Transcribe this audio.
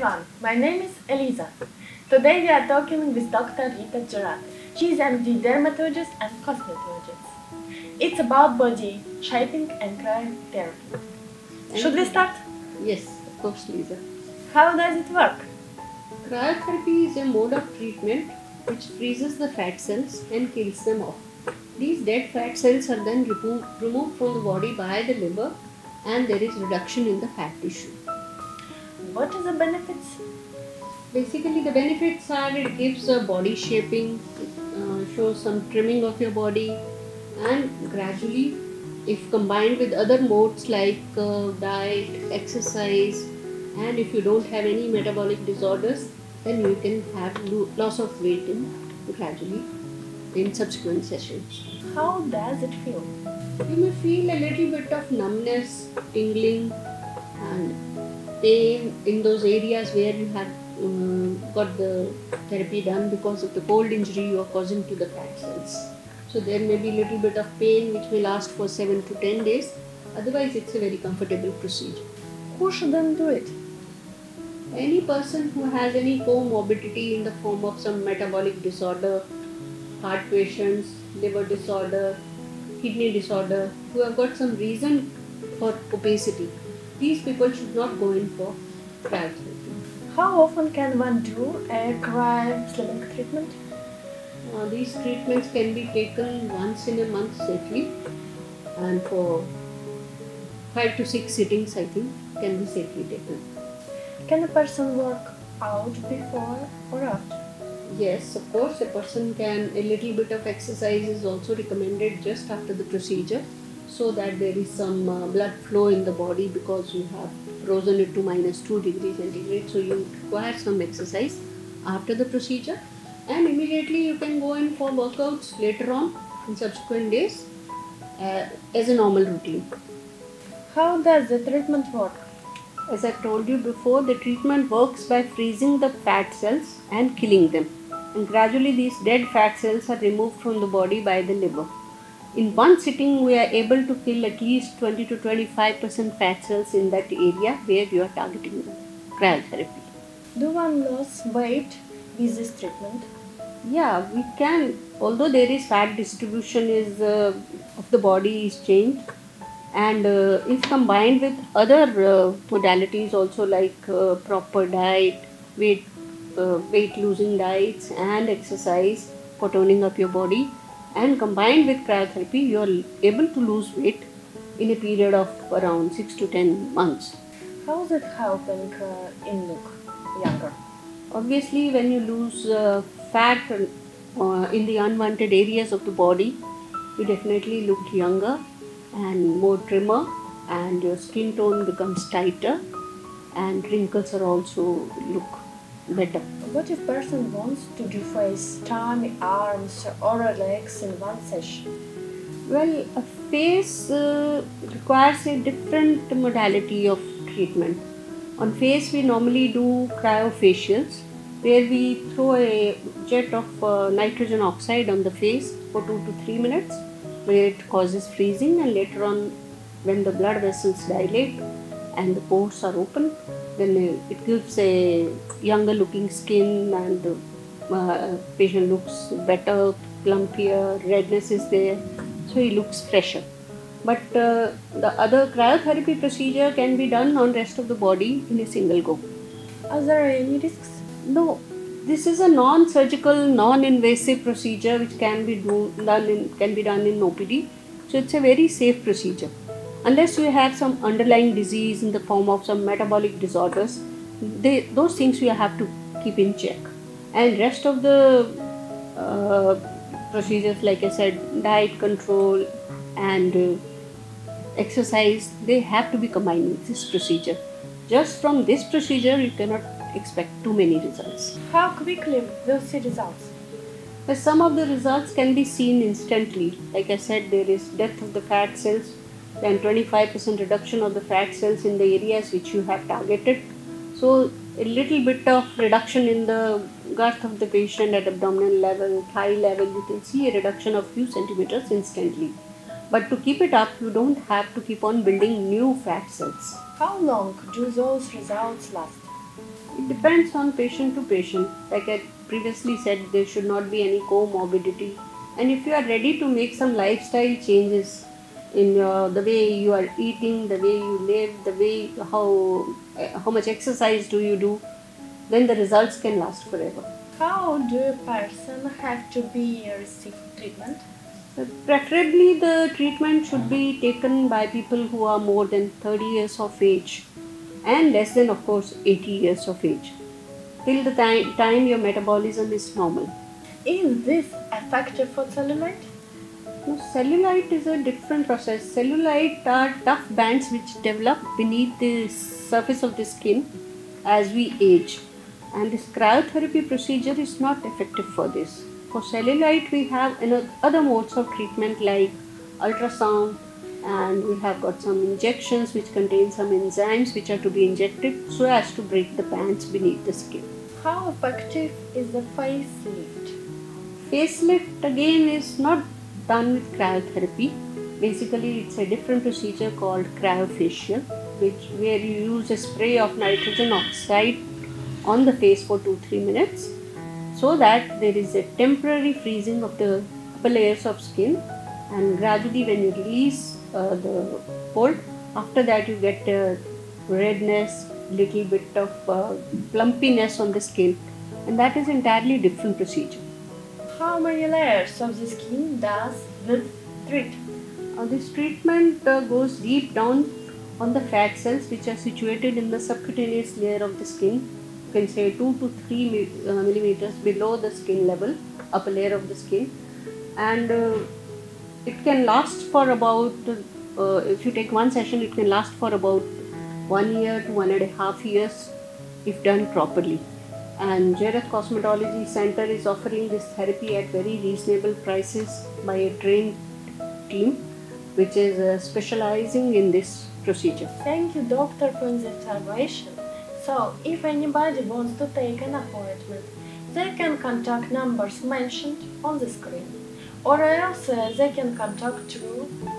everyone, my name is Eliza. Today we are talking with Dr. Rita Jerath. She is MD dermatologist and cosmetologist. It's about body shaping and cryotherapy. Should we start? Yes, of course, Lisa. How does it work? Cryotherapy is a mode of treatment which freezes the fat cells and kills them off. These dead fat cells are then removed from the body by the liver and there is reduction in the fat tissue. What are the benefits? Basically, the benefits are it gives a body shaping, uh, shows some trimming of your body, and gradually, if combined with other modes like uh, diet, exercise, and if you don't have any metabolic disorders, then you can have loss of weight in gradually in subsequent sessions. How does it feel? You may feel a little bit of numbness, tingling, and pain in those areas where you have um, got the therapy done because of the cold injury you are causing to the fat cells. So there may be a little bit of pain which may last for 7 to 10 days. Otherwise, it's a very comfortable procedure. Who shouldn't do it? Any person who has any comorbidity in the form of some metabolic disorder, heart patients, liver disorder, kidney disorder, who have got some reason for obesity, these people should not go in for cryotherapy. How often can one do a cryo slimming treatment? Uh, these treatments can be taken once in a month safely and for 5 to 6 sittings I think can be safely taken. Can a person work out before or after? Yes, of course, a person can, a little bit of exercise is also recommended just after the procedure so that there is some uh, blood flow in the body because you have frozen it to minus 2 degrees centigrade. So you require some exercise after the procedure and immediately you can go in for workouts later on in subsequent days uh, as a normal routine. How does the treatment work? As I told you before, the treatment works by freezing the fat cells and killing them. And gradually, these dead fat cells are removed from the body by the liver. In one sitting, we are able to kill at least 20 to 25% fat cells in that area where you are targeting cryotherapy. Do one lose weight with this treatment? Yeah, we can. Although there is fat distribution is uh, of the body is changed, and uh, if combined with other uh, modalities also like uh, proper diet, weight uh, weight losing diets, and exercise for toning up your body, and combined with cryotherapy, you are able to lose weight in a period of around six to ten months. how does it helping uh, in look younger? Obviously, when you lose uh, fat uh, in the unwanted areas of the body, you definitely look younger and more trimmer, and your skin tone becomes tighter, and wrinkles are also look better. What if person wants to do face, tummy, arms, or legs in one session? Well, a face uh, requires a different modality of treatment. On face, we normally do cryofacials, where we throw a jet of uh, nitrogen oxide on the face for two to three minutes, where it causes freezing, and later on, when the blood vessels dilate and the pores are open, then it gives a younger looking skin and the uh, patient looks better, plumpier, redness is there, so he looks fresher. But uh, the other cryotherapy procedure can be done on rest of the body in a single go. Are there any risks? No, this is a non-surgical, non-invasive procedure which can be do, done in can be done in OPD. So it's a very safe procedure. Unless you have some underlying disease in the form of some metabolic disorders, they, those things you have to keep in check. And rest of the uh, procedures, like I said, diet control and uh, exercise, they have to be combined with this procedure. Just from this procedure, you cannot expect too many results. How quickly will see results? But some of the results can be seen instantly. Like I said, there is death of the fat cells, then 25% reduction of the fat cells in the areas which you have targeted. So, a little bit of reduction in the girth of the patient at abdominal level, thigh level, you can see a reduction of few centimeters instantly. But to keep it up, you don't have to keep on building new fat cells. How long do those results last? It depends on patient to patient. Like I previously said, there should not be any comorbidity. And if you are ready to make some lifestyle changes in your, the way you are eating, the way you live, the way how how much exercise do you do, then the results can last forever. How do a person have to be receive treatment? Uh, Preferably, the treatment should be taken by people who are more than 30 years of age and less than, of course, 80 years of age. Till the time, time your metabolism is normal. Is this effective for cellulite? Cellulite is a different process. Cellulite are tough bands which develop beneath the surface of the skin as we age. And this cryotherapy procedure is not effective for this. For cellulite, we have other modes of treatment like ultrasound, and we have got some injections which contain some enzymes which are to be injected so as to break the bands beneath the skin. How effective is the facelift? Facelift again is not done with cryotherapy. Basically, it's a different procedure called cryofacial, which where you use a spray of nitrogen oxide on the face for two three minutes, so that there is a temporary freezing of the upper layers of skin, and gradually when you release uh, the hold, after that you get redness, little bit of uh, plumpiness on the skin, and that is entirely different procedure. How many layers of the skin does this treat? Uh, this treatment uh, goes deep down on the fat cells which are situated in the subcutaneous layer of the skin. You can say 2 to 3 mi- uh, millimeters below the skin level, upper layer of the skin. And uh, it can last for about, uh, if you take one session, it can last for about one year to one and a half years if done properly. And Jerath Cosmetology Center is offering this therapy at very reasonable prices by a trained team which is uh, specializing in this procedure. Thank you, doctor, for the information. So, if anybody wants to take an appointment, they can contact numbers mentioned on the screen, or else uh, they can contact on the